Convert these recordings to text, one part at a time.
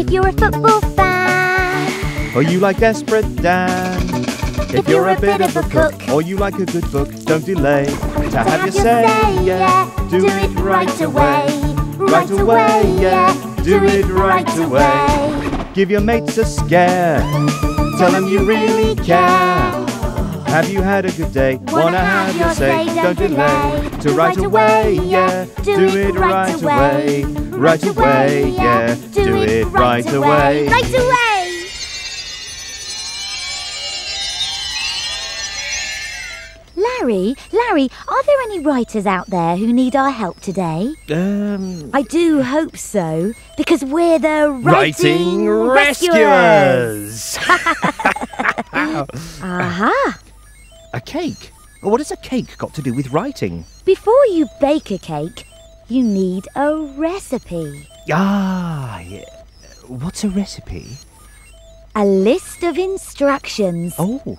If you're a football fan, Or you like Desperate Dan. If you're a bit of a cook, or you like a good book, don't delay to have your say, yeah. Do it right away, right away, yeah. Do it right away. Give your mates a scare, tell them you really care. Have you had a good day? Wanna have your say? Don't delay to right away, yeah. Do it right away, right away, yeah. Do it right away. Right away! Larry, Larry, are there any writers out there who need our help today? Um, I do hope so, because we're the Writing, writing Rescuers. Aha! a cake. What has a cake got to do with writing? Before you bake a cake, you need a recipe. Ah, yeah. what's a recipe? A list of instructions. Oh,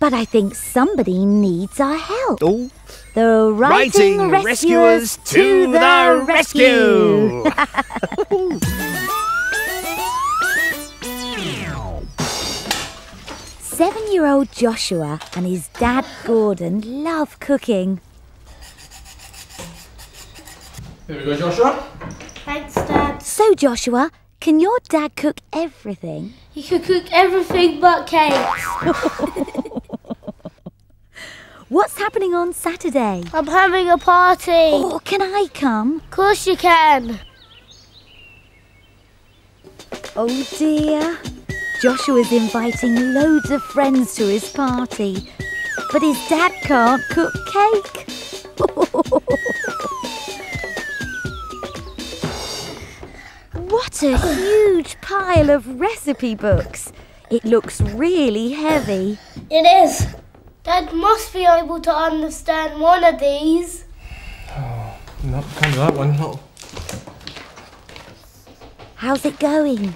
But I think somebody needs our help. oh. The Writing, Rescuers, to the rescue! Seven year old Joshua and his dad Gordon love cooking. Here we go, Joshua. Thanks, Dad. So, Joshua, can your dad cook everything? He can cook everything but cakes. What's happening on Saturday? I'm having a party. Oh, can I come? Of course you can. Oh dear. Joshua's inviting loads of friends to his party, but his dad can't cook cake. what a huge pile of recipe books. It looks really heavy. It is. Dad must be able to understand one of these. No, can't do that one. No. How's it going?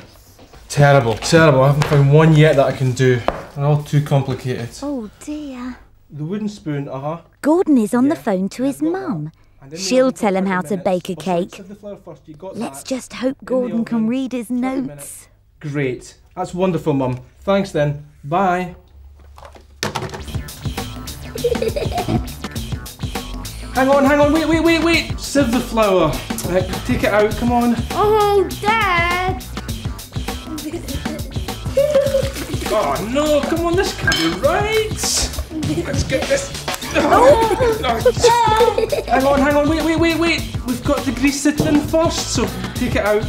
Terrible, terrible. I haven't found one yet that I can do. They're all too complicated. Oh dear. The wooden spoon, uh huh. Gordon is on the phone to yeah, his I've that. mum. And in the She'll tell him how to bake a cake. sieve the flour first. You got Let's just hope Gordon can read his notes. Great. That's wonderful, Mum. Thanks then. Bye. hang on, hang on. Wait, wait, wait, wait. Sieve the flour. Right, take it out. Come on. Oh, Dad. Oh no! Come on, this can't be right. Let's get this. Oh. hang on, hang on. Wait, wait, wait, wait. We've got to grease the tin first, so take it out.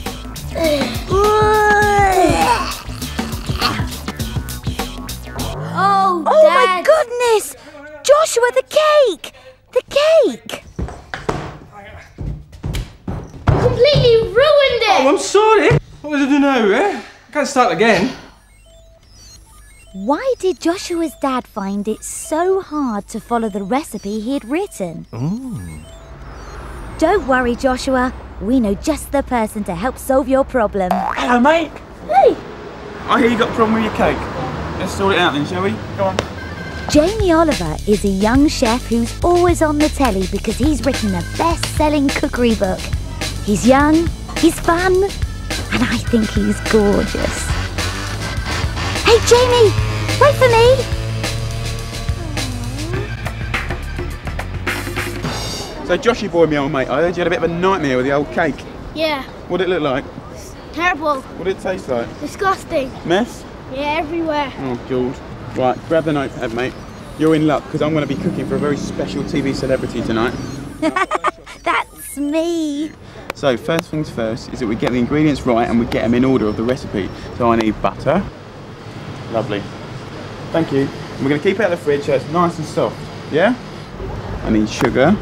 Oh, Oh my goodness! Joshua, the cake! The cake! Completely ruined it! Oh. I'm sorry. What was I do now, eh? I can't start again. Why did Joshua's dad find it so hard to follow the recipe he had written? Don't worry, Joshua. We know just the person to help solve your problem. Hello, mate. Hey. I hear you got a problem with your cake. Let's sort it out then, shall we? Go on. Jamie Oliver is a young chef who's always on the telly because he's written a best selling cookery book. He's young, he's fun, and I think he's gorgeous. Jamie! Wait for me! So, Joshy boy, me old mate, I heard you had a bit of a nightmare with the old cake. Yeah. What did it look like? Terrible. What did it taste like? Disgusting. Mess? Yeah, everywhere. Oh, Jules. Right, grab the notepad, mate. You're in luck because I'm going to be cooking for a very special TV celebrity tonight. That's me. So, first things first is that we get the ingredients right and we get them in order of the recipe. So, I need butter. Lovely. Thank you. And we're going to keep it out of the fridge so it's nice and soft. Yeah? I need sugar.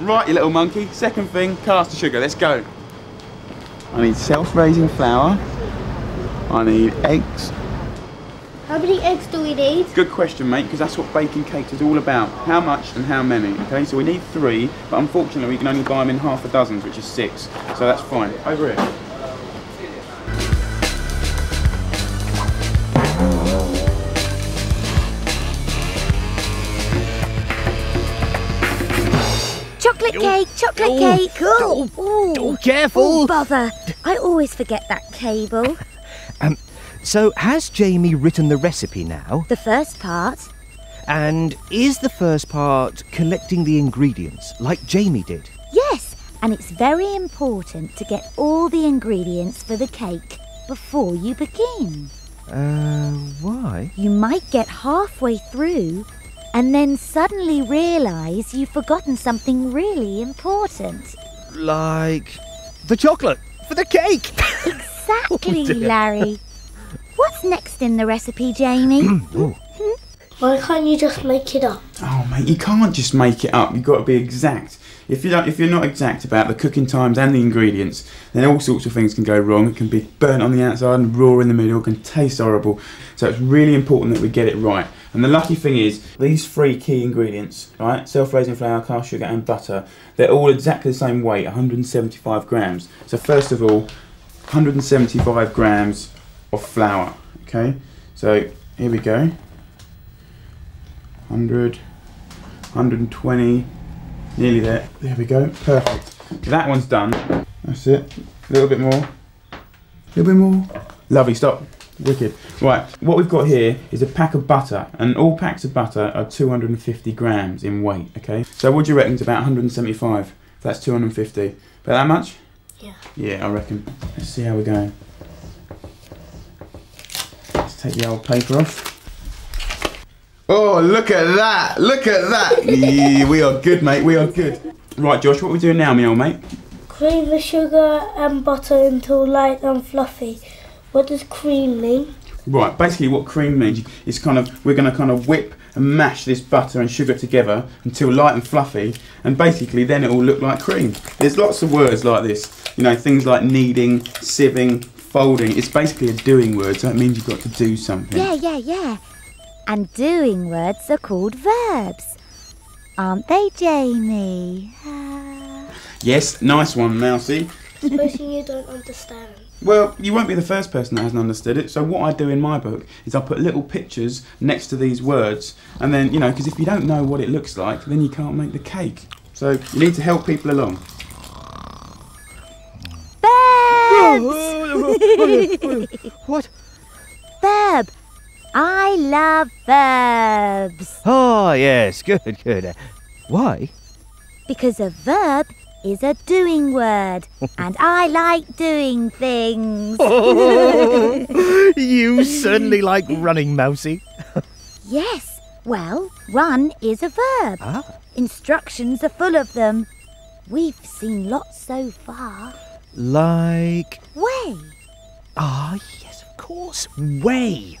Right, you little monkey. Second thing, caster sugar. Let's go. I need self-raising flour. I need eggs. How many eggs do we need? Good question, mate, because that's what baking cakes is all about. How much and how many? Okay, so we need three, but unfortunately we can only buy them in half a dozen, which is six. So that's fine. Over here. Cake, chocolate Oh, cake. oh, oh, oh, careful. Oh, bother. I always forget that cable. So, has Jamie written the recipe now? The first part. And is the first part collecting the ingredients, like Jamie did? Yes, and it's very important to get all the ingredients for the cake before you begin. Uh, why? You might get halfway through and then suddenly realise you've forgotten something really important. Like the chocolate for the cake. Exactly, Oh. Larry. What's next in the recipe, Jamie? Oh. Why can't you just make it up? Oh mate, you can't just make it up. You've got to be exact. If you don't, if you're not exact about the cooking times and the ingredients, then all sorts of things can go wrong. It can be burnt on the outside and raw in the middle. It can taste horrible. So it's really important that we get it right. And the lucky thing is, these three key ingredients, right, self-raising flour, caster sugar, and butter, they're all exactly the same weight, 175 grams. So first of all, 175 grams of flour. Okay, so here we go. 100, 120, nearly there. There we go, perfect. That one's done. That's it. A little bit more. A little bit more. Lovely, stop. Wicked. Right, what we've got here is a pack of butter, and all packs of butter are 250 grams in weight, okay? So what do you reckon is about 175? That's 250. About that much? Yeah. Yeah, I reckon. Let's see how we're going. Let's take the old paper off. Oh, look at that! Look at that! yeah, we are good, mate. We are good. Right, Josh, what are we doing now, me old mate? Cream the sugar and butter until light and fluffy. What does cream mean? Right, basically what cream means is kind of we're going to kind of whip and mash this butter and sugar together until light and fluffy, and basically then it will look like cream. There's lots of words like this, you know, things like kneading, sieving, folding. It's basically a doing word, so it means you've got to do something. yeah, yeah, yeah. And doing words are called verbs. Aren't they, Jamie? Yes, nice one, Mousy. Supposing you don't understand. Well, you won't be the first person that hasn't understood it. So what I do in my book is I put little pictures next to these words, and then you know, because if you don't know what it looks like, then you can't make the cake. So you need to help people along. Verbs! what? Verb. I love verbs. Oh, yes, good, good. Why? Because a verb is a doing word, and I like doing things. oh, you certainly like running, Mousy. yes, well, run is a verb. Ah. Instructions are full of them. We've seen lots so far. Like. Way. Ah, yes, of course. Way.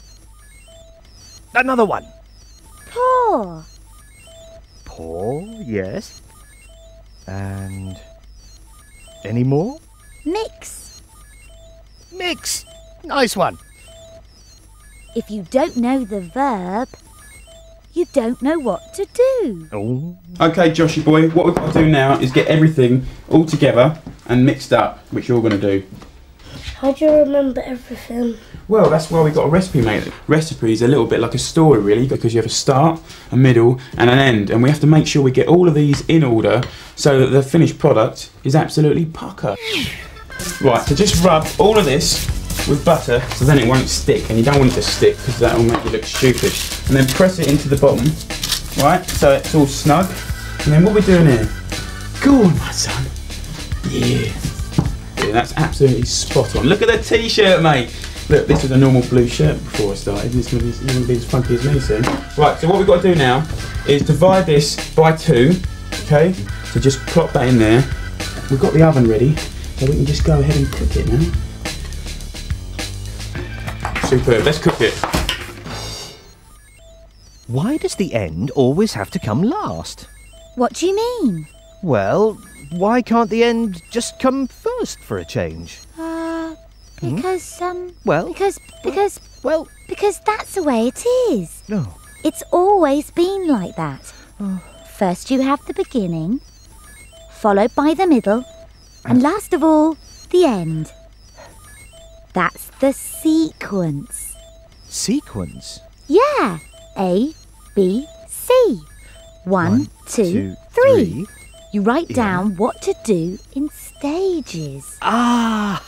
Another one. Pour. Pour, yes. And. Any more? Mix. Mix. Nice one. If you don't know the verb, you don't know what to do. Oh. Okay, Joshy boy, what we've got to do now is get everything all together and mixed up, which you're going to do. How do you remember everything? Well, that's why we got a recipe, mate. Recipe is a little bit like a story, really, because you have a start, a middle, and an end, and we have to make sure we get all of these in order so that the finished product is absolutely pucker. Right, so just rub all of this with butter so then it won't stick, and you don't want it to stick because that will make you look stupid. And then press it into the bottom, right, so it's all snug. And then what we're doing here, go on, my son. Yeah. Yeah, that's absolutely spot on. Look at the t-shirt, mate. Look, this was a normal blue shirt before I started. It's going to be, gonna be as funky as me soon. Right, so what we've got to do now is divide this by two. Okay, so just plop that in there. We've got the oven ready, so we can just go ahead and cook it now. Superb. Let's cook it. Why does the end always have to come last? What do you mean? Well, why can't the end just come first for a change? Uh, because, um, Well, because, because, well, because that's the way it is. no. It's always been like that. First you have the beginning, followed by the middle, and last of all, the end. That's the sequence. Sequence. Yeah. A, B, C. One, two, three. You write down what to do in stages. Ah!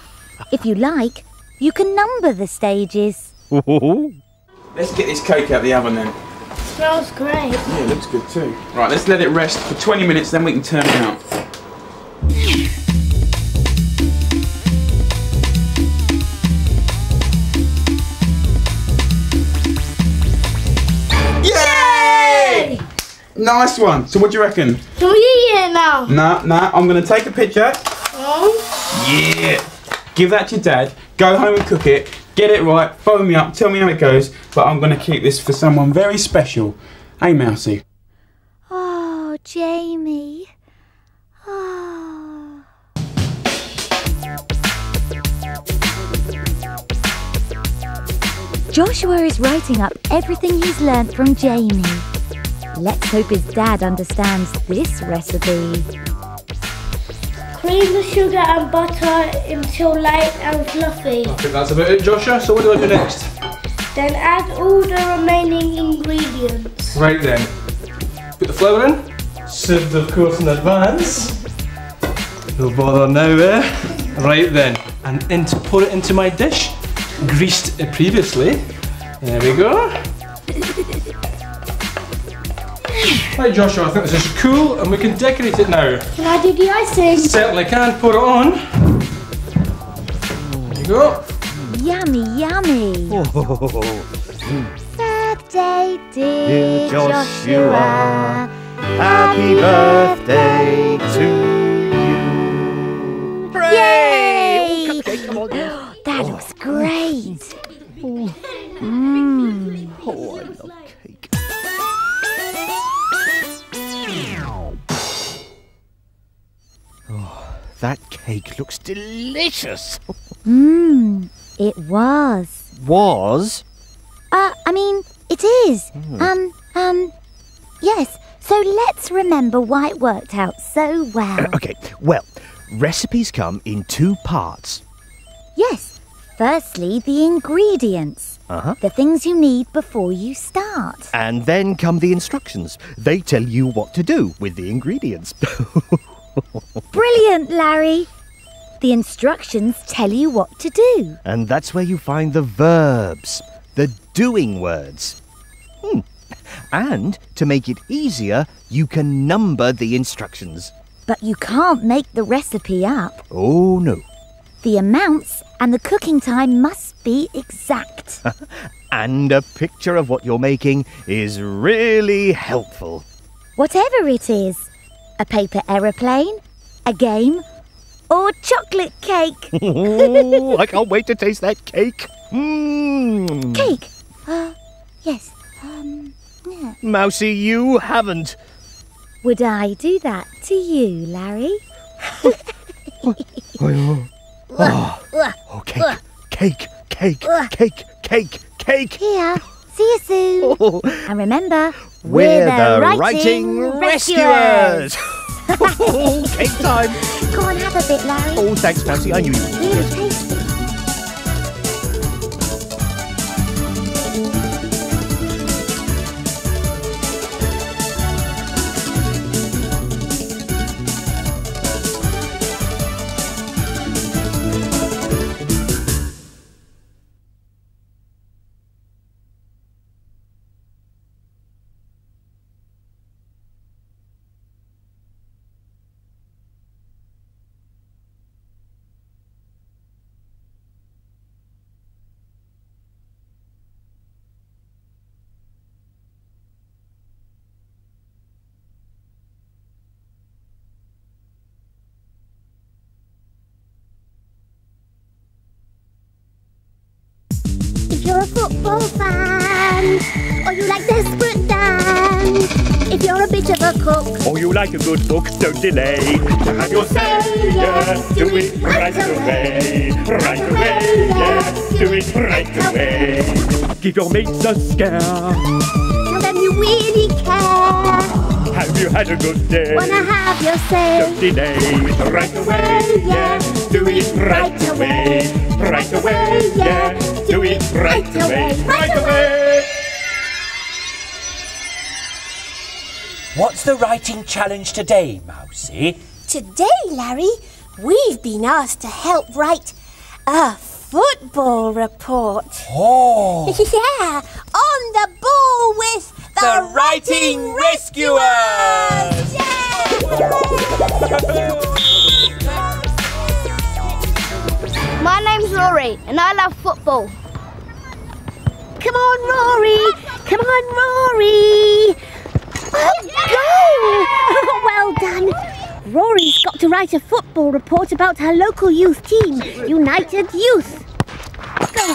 If you like, you can number the stages. Let's get this cake out of the oven then. Smells great. Yeah, it looks good too. Right, let's let it rest for 20 minutes, then we can turn it out. Nice one. So what do you reckon? Can we eat it now? Nah, nah, I'm gonna take a picture. Oh, Yeah. Give that to your dad. Go home and cook it. Get it right. Phone me up. Tell me how it goes. But I'm gonna keep this for someone very special. Hey, Mousy. Oh, Jamie. Oh. Joshua is writing up everything he's learnt from Jamie. Let's hope his dad understands this recipe. cream the sugar and butter until light and fluffy. I think that's about it, Joshua. So what do I do next? Then add all the remaining ingredients. Right then. Put the flour in. Served, of course, in advance. No bother now, eh? Right then. And into pour it into my dish. Greased it previously. There we go. Right, Joshua, I think this is cool, and we can decorate it now. Can I do the icing? Certainly can, put it on. There you go. Yummy, yummy. Oh. Birthday, dear, Dear Joshua. Joshua, Happy birthday cake looks delicious. Mmm, it was. Was? Uh, I mean, it is. Um, um, yes. So let's remember why it worked out so well. Okay, well, recipes come in two parts. yes. Firstly, the ingredients. Uh-huh. The things you need before you start. And then come the instructions. They tell you what to do with the ingredients. Brilliant, Larry. The instructions tell you what to do. and that's where you find the verbs, the doing words. Hmm. And to make it easier, you can number the instructions. But you can't make the recipe up. Oh no. The amounts and the cooking time must be exact. And a picture of what you're making is really helpful. Whatever it is a paper aeroplane, a game, or chocolate cake. oh, I can't wait to taste that cake. Mmm. cake? Uh, yes. Um, yeah. Mousy, you haven't. Would I do that to you, Larry? Oh, cake, cake, cake, cake, cake, cake. Here. See you soon. Oh, And remember, we're the writing rescuers. oh, cake time. Go on, have a bit, Larry. Oh, thanks, Mousy. I knew you would. Really tasty. Football fan, or you like Desperate Dan, if you're a bit of a cook, Oh, you like a good book, don't delay. To have your say, yeah, do it right away. Right away, yeah, do it right away. Give your mates a scare. tell them you really care. Have you had a good day? Wanna have your say. Don't delay. Right away, yeah, do it right away. Right away, yeah, do it right away. Right away. What's the writing challenge today, Mousie? Today, Larry, we've been asked to help write a football report. Oh, Yeah, on the ball with the, the writing rescuers! My name's Rory, and I love football. Come on, Rory! Come on, Rory! Oh, go! Oh, well done. Rory's got to write a football report about her local youth team, United Youth.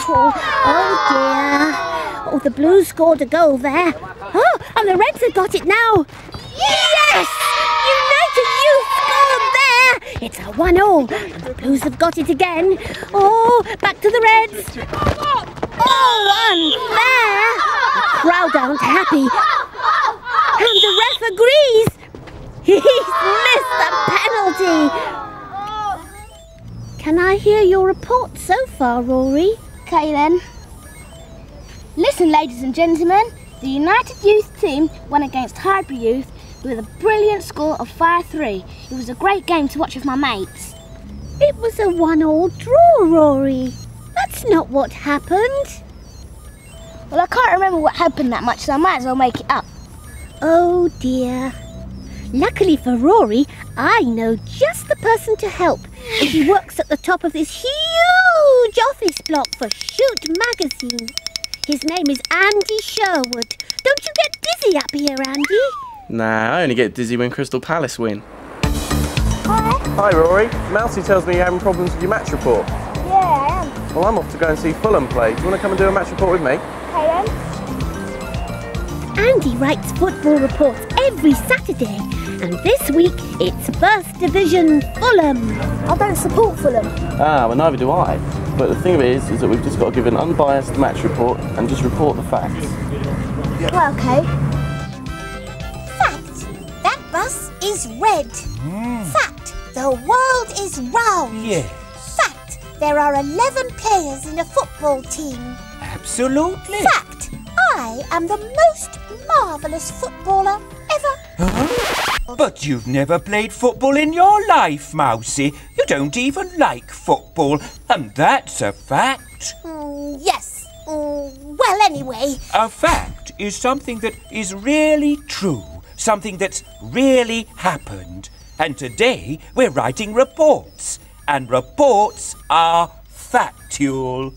Oh, oh dear. Oh, the Blues scored a goal there. Oh, and the Reds have got it now. Yes! United Youth scored there! It's a 1 0. And the Blues have got it again. Oh, back to the Reds. Oh, unfair! The crowd aren't happy. And the ref agrees. He's missed the penalty. Can I hear your report so far, Rory? Okay then. Listen, ladies and gentlemen, the United Youth team won against Highbury Youth with a brilliant score of 5-3. It was a great game to watch with my mates. It was a one-all draw, Rory. That's not what happened. Well, I can't remember what happened that much, so I might as well make it up. Oh dear. Luckily for Rory, I know just the person to help. He works at the top of this huge office block for Shoot magazine. His name is Andy Sherwood. Don't you get dizzy up here, Andy? Nah, I only get dizzy when Crystal Palace win. Hi Hi Rory, Mousy tells me you're having problems with your match report. Yeah, I am. Well, I'm off to go and see Fulham play. Do you want to come and do a match report with me? Okay then. Andy writes football reports every Saturday. And this week, it's First Division Fulham. I don't support Fulham. Ah, well, neither do I. But the thing of it is, is that we've just got to give an unbiased match report and just report the facts. Well, okay. That is red. Fact, the world is round. Yes, Fact, there are 11 players in a football team. absolutely. Fact, I am the most marvellous footballer ever. But you've never played football in your life, Mousie. You don't even like football, and that's a fact. Mm, yes. Mm, well, anyway, A fact is something that is really true, something that's really happened. And today we're writing reports, and reports are factual.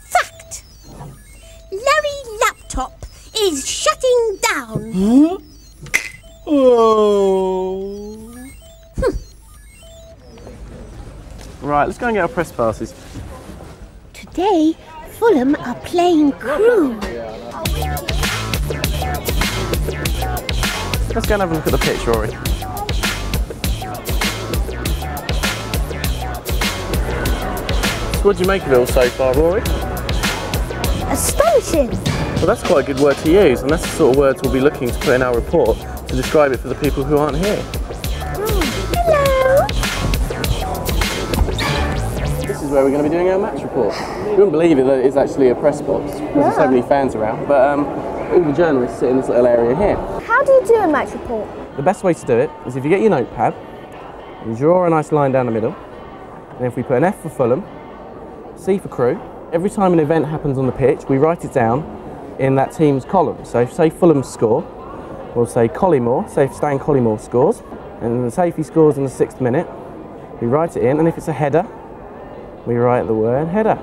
fact. Larry Laptop is shutting down. Oh. Right, let's go and get our press passes. Today, Fulham are playing Crewe. Let's go and have a look at the pitch, Rory. So what do you make of it all so far, Rory? Astonishing. Well, that's quite a good word to use, and that's the sort of words we'll be looking to put in our report to describe it for the people who aren't here. Hello. This is where we're going to be doing our match report. You wouldn't believe it that it's actually a press box because there's so many fans around, but um, all the journalists sit in this little area here. How do you do a match report? The best way to do it is if you get your notepad, you draw a nice line down the middle, and if we put an F for Fulham, C for Crewe, every time an event happens on the pitch, we write it down in that team's column. So if say Fulham score, we'll say Collymore, say if Stan Collymore scores, and say if he scores in the sixth minute, we write it in, and if it's a header, we write the word header.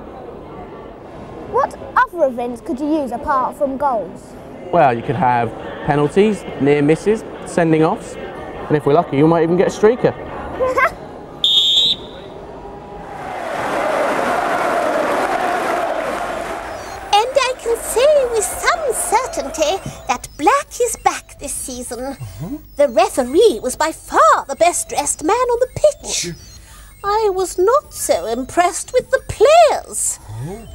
What other events could you use apart from goals? Well, you could have penalties, near misses, sending offs, and if we're lucky, you might even get a streaker. And I can say with some certainty that Black is back this season. Mm-hmm. The referee was by far the best dressed man on the pitch. I was not so impressed with the players.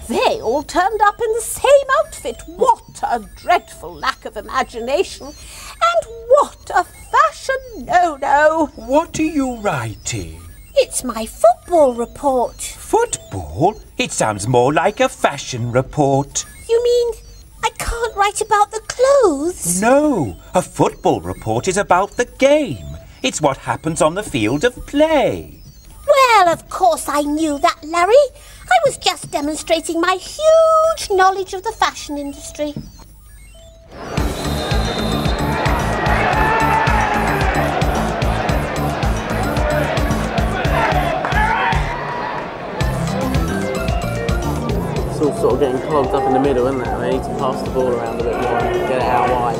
They all turned up in the same outfit. What a dreadful lack of imagination. And what a fashion no no. What are you writing? It's my football report. Football? It sounds more like a fashion report. You mean I can't write about the clothes? No, a football report is about the game. It's what happens on the field of play. Well, of course I knew that, Larry. I was just demonstrating my huge knowledge of the fashion industry. It's all sort of getting clogged up in the middle, isn't it? They need to pass the ball around a bit more and get it out wide.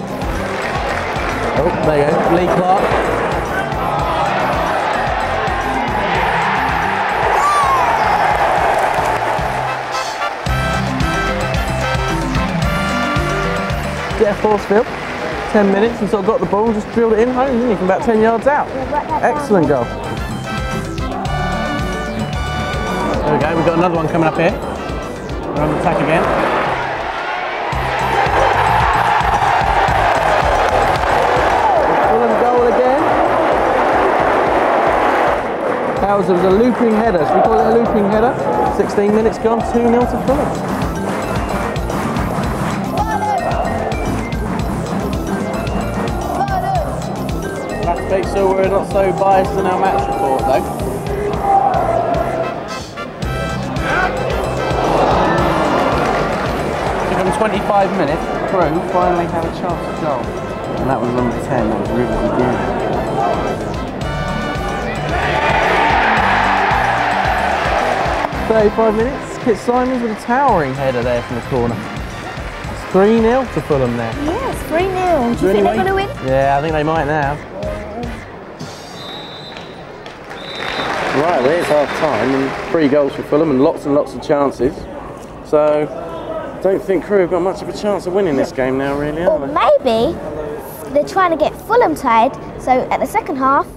Oh, there you go. Lee Clark. Horsfield. 10 minutes and sort of got the ball and just drilled it in home, didn't you? From about 10 yards out. Excellent goal. There we go, we've got another one coming up here. We're on the attack again. Fulham goal again. That was, it was a looping header. Should we call it a looping header? 16 minutes gone, 2 0 to Fulham. Makes sure we're not so biased in our match report though. Given 25 minutes, Crewe finally had a chance at goal. And that was number 10, that was Rivers again. 35 minutes, Kit Symons with a towering header there from the corner. It's 3 0 to Fulham there. Yes, 3 0. Do you think they're going to win? Yeah, I think they might now. Right, there's half time and three goals for Fulham and lots and lots of chances. So, I don't think Crewe have got much of a chance of winning this game now, really, Or are they? maybe they're trying to get Fulham tied, so at the second half,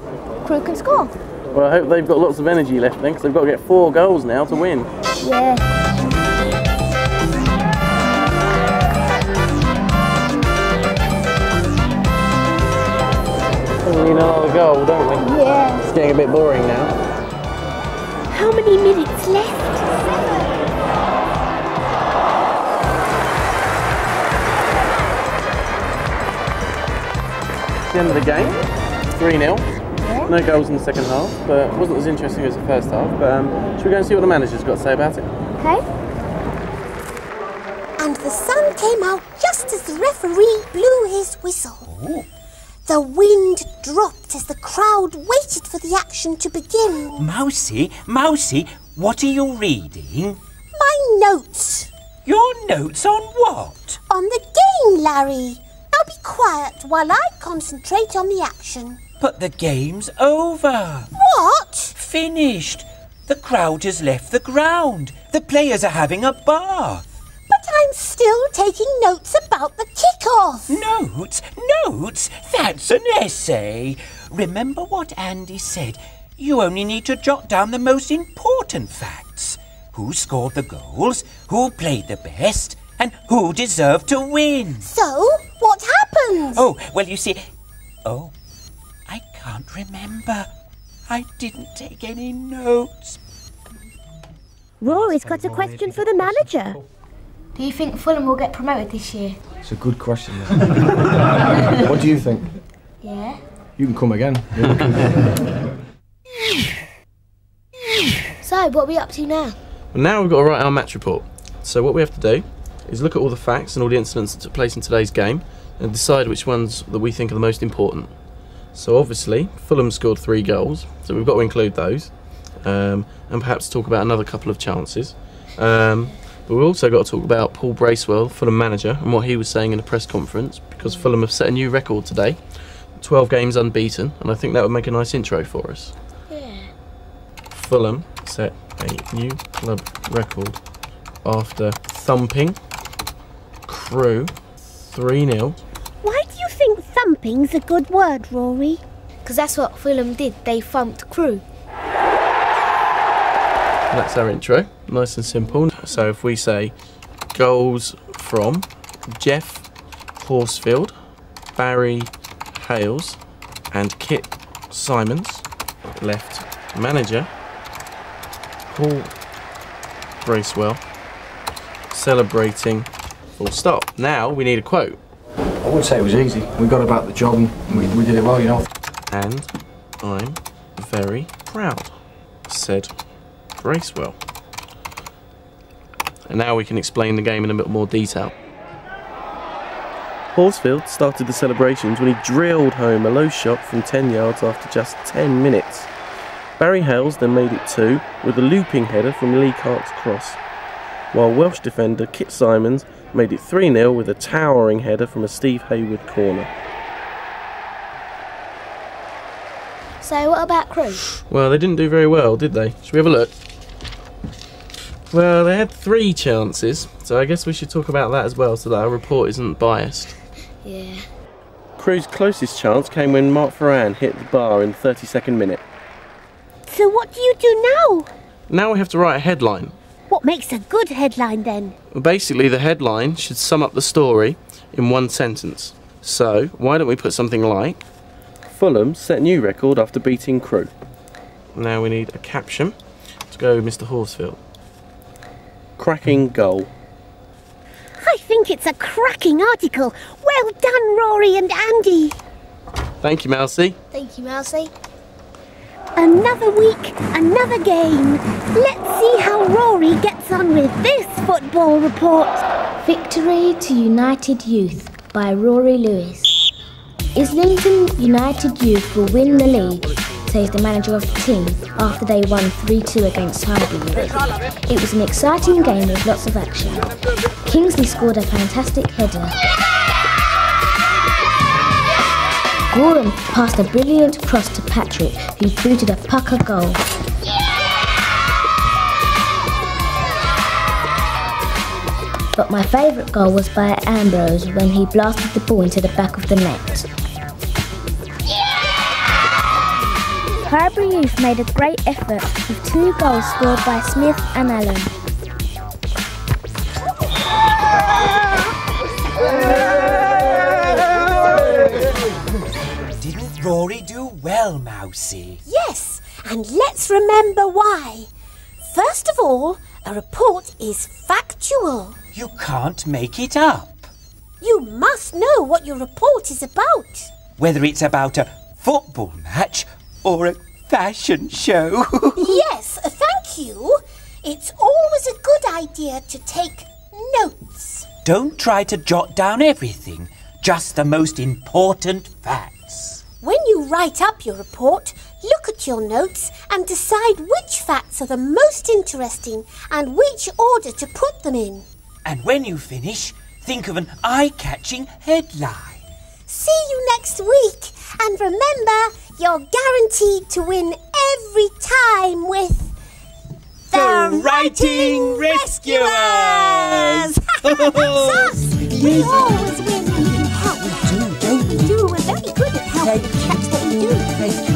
Crewe can score. Well, I hope they've got lots of energy left then, because they've got to get four goals now to win. Yeah. We need another goal, don't we? Yeah. It's getting a bit boring now. How many minutes left? It's the end of the game. 3 0. No goals in the second half, but it wasn't as interesting as the first half. But um, should we go and see what the manager's got to say about it? Okay. And the sun came out just as the referee blew his whistle. The wind dropped as the crowd waited for the action to begin. Mousy, Mousy, what are you reading? My notes Your notes on what? on the game, Larry. Now be quiet while I concentrate on the action. But the game's over. What? Finished. The crowd has left the ground. The players are having a bath. But I'm still taking notes about the kickoff. Notes? Notes? That's an essay. Remember what Andy said. You only need to jot down the most important facts. Who scored the goals, who played the best, and who deserved to win. So, what happened? Oh, well, you see. Oh, I can't remember. I didn't take any notes. Rory's got a question for the manager. Do you think Fulham will get promoted this year? It's a good question. what do you think? Yeah. You can come again. So, what are we up to now? Well, now we've got to write our match report. So what we have to do is look at all the facts and all the incidents that took place in today's game and decide which ones that we think are the most important. So obviously, Fulham scored three goals, so we've got to include those, um, and perhaps talk about another couple of chances. Um, but we've also got to talk about Paul Bracewell, Fulham manager, and what he was saying in a press conference, because Fulham have set a new record today, 12 games unbeaten, and I think that would make a nice intro for us. Yeah. Fulham set a new club record after thumping Crewe 3 0. Why do you think thumping's a good word, Rory? Because that's what Fulham did. They thumped Crewe. That's our intro, nice and simple. So if we say goals from Geoff Horsfield, Barry Hayles, and Kit Symons, left manager Paul Bracewell, celebrating Full stop. Now we need a quote. I would say it was easy. We got about the job and we, we did it well, you know. And I'm very proud, said Bracewell. And now we can explain the game in a bit more detail. Horsfield started the celebrations when he drilled home a low shot from 10 yards after just 10 minutes. Barry Hayles then made it two with a looping header from Lee Clark's cross, while Welsh defender Kit Symons made it 3 0 with a towering header from a Steve Hayward corner. So what about Crewe? Well, they didn't do very well, did they? Should we have a look? Well, they had three chances, so I guess we should talk about that as well so that our report isn't biased. Yeah. Crewe's closest chance came when Mark Ferran hit the bar in the 32nd minute. So what do you do now? Now we have to write a headline. What makes a good headline then? Basically, the headline should sum up the story in one sentence. So, why don't we put something like Fulham set new record after beating Crew. Now we need a caption to go with Mr. Horsfield. Cracking goal. I think it's a cracking article. Well done, Rory and Andy. Thank you, Mousie. Thank you, Mousie. Another week, another game. Let's see how Rory gets on with this football report. Victory to United Youth by Rory Lewis. Islington United Youth will win the league, says the manager of the team after they won 3-2 against Harvey It was an exciting game with lots of action. Kingsley scored a fantastic header. Gorham passed a brilliant cross to Patrick, who booted a pucker goal. But my favourite goal was by Ambrose when he blasted the ball into the back of the net. Harbury Youth made a great effort with two goals scored by Smith and Allen. Didn't Rory do well, Mousie? Yes, and let's remember why. First of all, a report is factual. You can't make it up. You must know what your report is about. Whether it's about a football match or a fashion show. yes, thank you. It's always a good idea to take notes. Don't try to jot down everything, just the most important facts. When you write up your report, look at your notes and decide which facts are the most interesting and which order to put them in. And when you finish, think of an eye catching headline. See you next week, and remember, you're guaranteed to win every time with The Writing Rescuers! That's us! We always win. Help. do, don't we? We do. We're very good at helping. That's what we do.